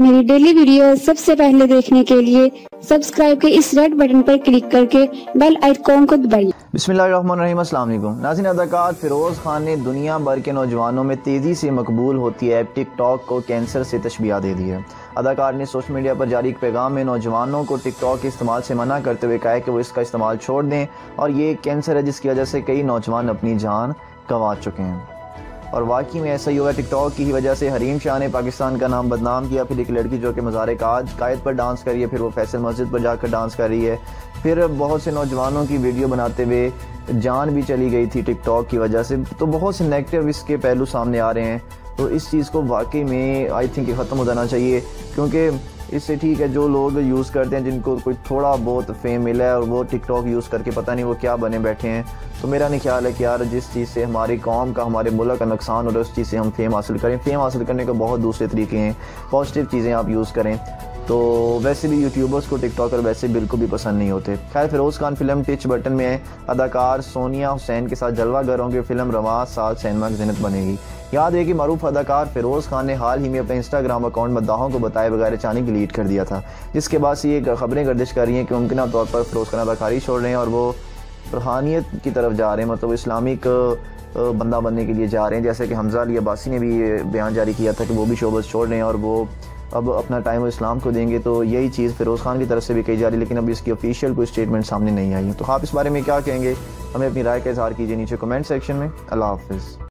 میری daily video سب سے پہلے دیکھنے کے لیے سبسکرائب کے اس ریڈ بٹن پر کلک کر کے بیل آئیکن کو دبائیے۔ بسم اللہ الرحمن الرحیم، السلام علیکم۔ ناظرین اداکار فیروز خان نے دنیا بھر کے نوجوانوں میں تیزی سے مقبول ہوتی ہے ٹک ٹاک کو کینسر سے تشبیہ دے دی ہے۔ اداکار نے سوشل میڈیا پر جاری ایک پیغام میں نوجوانوں کو ٹک ٹاک کے استعمال سے منع کرتے ہوئے کہا ہے کہ وہ اس کا استعمال چھوڑ دیں اور یہ کینسر ہے جس کی وجہ سے کئی نوجوان اپنی جان گنوا چکے ہیں۔ اور واقعی میں ایسا ہی ہوا ٹک ٹاک کی ہی وجہ سے حریم شاہ نے پاکستان کا نام بدنام کیا، پھر ایک لڑکی جو کہ مزار کاج، قائد پر ڈانس کر رہی ہے، پھر وہ فیصل مسجد پر جا کر ڈانس کر رہی ہے۔ پھر بہت سے نوجوانوں کی ویڈیو بناتے ہوئے جان بھی چلی گئی تھی ٹک ٹاک کی وجہ سے، تو بہت سے نیگٹیو اس کے پہلو سامنے آ رہے ہیں۔ تو اس چیز کو واقعی میں آئی تھنک ختم ہو جانا چاہیے، کیونکہ اس سے ٹھیک ہے، جو لوگ یوز کرتے ہیں، جن کو کوئی تھوڑا بہت فیم ملا ہے اور وہ ٹک ٹاک یوز کر کے پتہ نہیں وہ کیا بنے بیٹھے ہیں۔ تو میرا نہیں خیال ہے کہ یار جس چیز سے ہماری قوم کا، ہمارے ملک کا نقصان ہو رہا ہے اس چیز سے ہم فیم حاصل کریں۔ فیم حاصل کرنے کے بہت دوسرے طریقے ہیں۔ پازیٹیو چیزیں آپ یوز کریں۔ تو ویسے بھی یوٹیوبرز کو ٹک ٹاکر ویسے بالکل بھی پسند نہیں ہوتے۔ خیر Feroz Khan film touch button میں اداکار سونیا حسین کے ساتھ جلوہ گر ہوں گے فلم رواں سال سینما کی زینت بنے گی۔ یاد ہے کہ معروف اداکار فیروز خان نے حال ہی میں اپنے انسٹاگرام اکاؤنٹ مداحوں کو بتائے بغیر چاند ڈیلیٹ کر دیا تھا، جس کے بعد سے یہ خبریں گردش کر رہی ہیں کہ ممکنہ طور پر فیروز خان اداکاری چھوڑ رہے ہیں اور وہ روحانیت کی طرف جا رہے ہیں مطلب اسلامک بندہ بننے کے لیے جا رہے ہیں۔ جیسے کہ حمزہ علی عباسی نے بھی یہ بیان جاری کیا تھا کہ وہ بھی شعبز چھوڑ رہے ہیں اور وہ اب اپنا ٹائم اسلام کو دیں گے تو یہی چیز فیروز خان کی طرف سے بھی کہی جا رہی ہے، لیکن اب اس کی آفیشیل کوئی اسٹیٹمنٹ سامنے نہیں آئی تو آپ اس بارے میں کیا کہیں گے؟ ہمیں اپنی رائے کا اظہار کیجیے نیچے کمنٹ سیکشن میں۔ اللہ حافظ۔